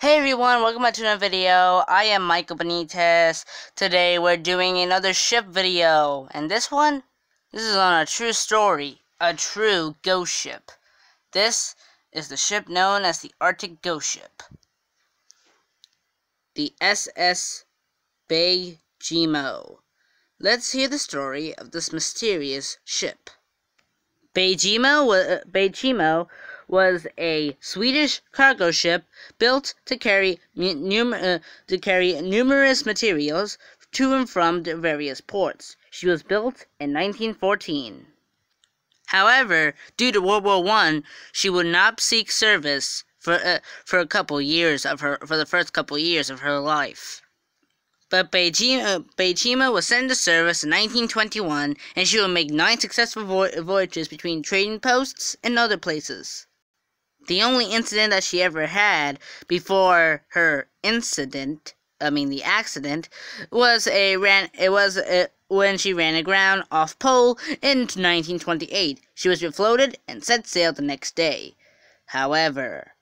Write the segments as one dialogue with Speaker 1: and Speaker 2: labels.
Speaker 1: Hey everyone, welcome back to another video. I am Michael Benitez. Today we're doing another ship video. And this one, this is on a true story. A true ghost ship. This is the ship known as the Arctic Ghost Ship. The SS Baychimo. Let's hear the story of this mysterious ship. Baychimo, uh, Baychimo was a Swedish cargo ship built to carry, uh, to carry numerous materials to and from the various ports. She was built in 1914. However, due to World War One, she would not seek service for uh, for a couple years of her for the first couple years of her life. But Baychimo, uh, was sent into service in 1921, and she would make nine successful voyages between trading posts and other places. The only incident that she ever had before her incident, I mean the accident, was a ran. It was a, when she ran aground off pole in 1928. She was refloated and set sail the next day. However,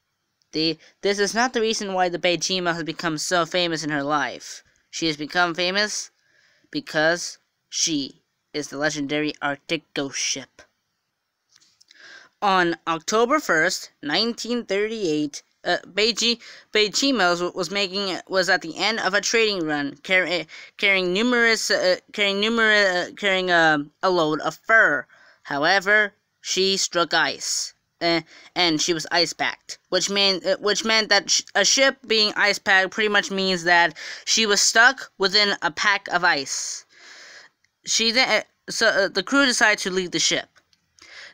Speaker 1: the this is not the reason why the Baychimo has become so famous in her life. She has become famous because she is the legendary Arctic ghost ship. On October 1st, 1938, uh, Beiji, Baychimos was making was at the end of a trading run, carry, carrying numerous uh, carrying numerous uh, carrying uh, a load of fur. However, she struck ice, uh, and she was ice packed, which meant uh, which meant that sh a ship being ice packed pretty much means that she was stuck within a pack of ice. She then uh, so uh, the crew decided to leave the ship.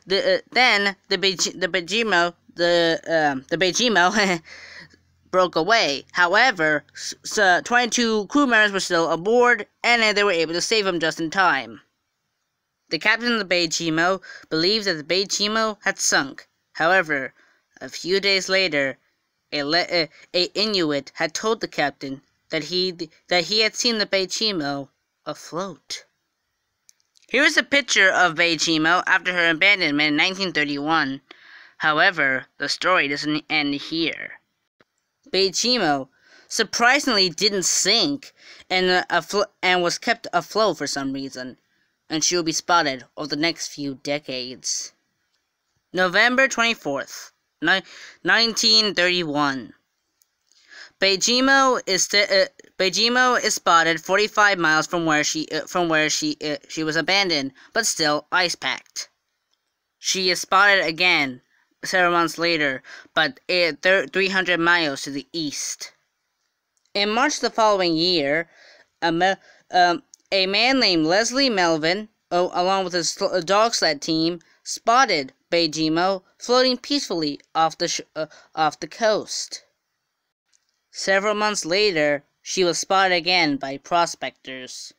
Speaker 1: The, uh, then the Beij- the Baychimo the um, the Baychimo broke away. However, so 22 crew members were still aboard, and they were able to save him just in time. The captain of the Baychimo believed that the Baychimo had sunk. However, a few days later, a, le- a, a Inuit had told the captain that he that he had seen the Baychimo afloat. Here is a picture of Baychimo after her abandonment in 1931. However, the story doesn't end here. Baychimo surprisingly didn't sink and, uh, and was kept afloat for some reason, and she will be spotted over the next few decades. November 24th, 1931. Baychimo is uh, Baychimo is spotted 45 miles from where she uh, from where she uh, she was abandoned, but still ice packed. She is spotted again several months later, but 300 miles to the east. In March the following year, a, um, a man named Leslie Melvin, oh, along with his dog sled team, spotted Baychimo floating peacefully off the uh, off the coast. Several months later, she was spotted again by prospectors.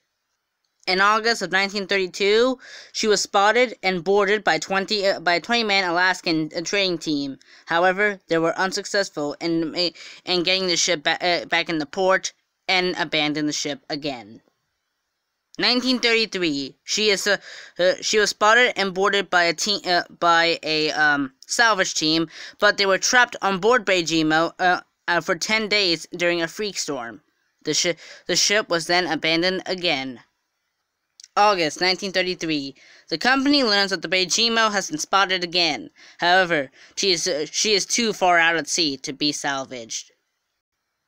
Speaker 1: In August of 1932, she was spotted and boarded by 20 uh, by a 20-man Alaskan uh, trading team. However, they were unsuccessful in in getting the ship ba- uh, back in the port and abandoned the ship again. 1933, she is uh, she was spotted and boarded by a team by a um, salvage team, but they were trapped on board Baychimo uh, for 10 days during a freak storm. The, sh- the ship was then abandoned again. August 1933. The company learns that the Baychimo has been spotted again. However, she is, uh, she is too far out at sea to be salvaged.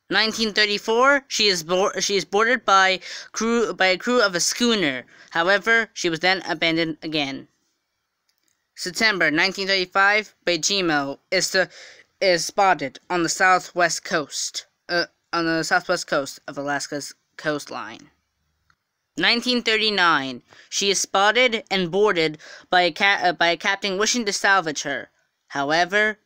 Speaker 1: 1934, she is she is boarded by crew by a crew of a schooner. However, she was then abandoned again. September 1935, Baychimo is the is spotted on the southwest coast, uh, on the southwest coast of Alaska's coastline. 1939. She is spotted and boarded by a, uh, by a captain wishing to salvage her. However,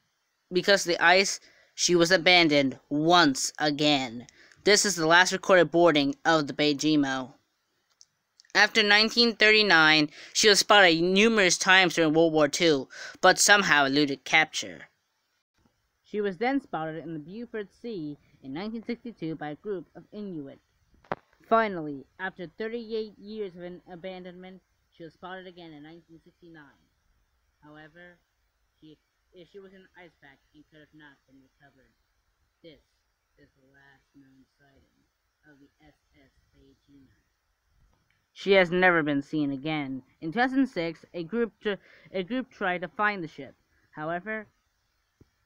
Speaker 1: because of the ice, she was abandoned once again. This is the last recorded boarding of the Baychimo. After 1939, she was spotted numerous times during World War II, but somehow eluded capture. She was then spotted in the Beaufort Sea in 1962 by a group of Inuit. Finally, after 38 years of abandonment, she was spotted again in 1969. However, she, she was in an ice pack and could have not been recovered. This is the last known sighting of the SS Baychimo. She has never been seen again. In 2006, a group a group tried to find the ship. However,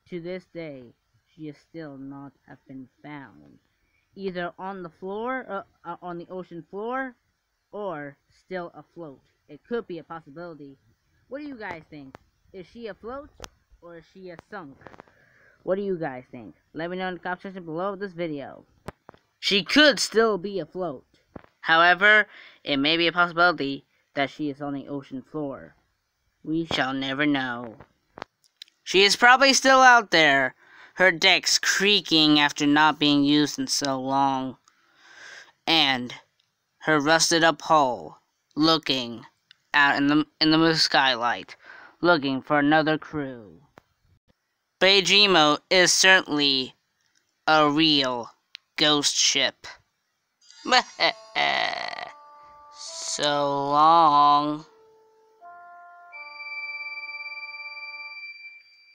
Speaker 1: to this day, she is still not have been found, either on the floor, uh, uh, on the ocean floor, or still afloat. It could be a possibility. What do you guys think? Is she afloat or is she a sunk? What do you guys think? Let me know in the comment section below this video. She could still be afloat. However, it may be a possibility that she is on the ocean floor. We shall never know. She is probably still out there, her decks creaking after not being used in so long, and her rusted up hull looking out in the in the skylight, looking for another crew. Baychimo is certainly a real ghost ship. so long.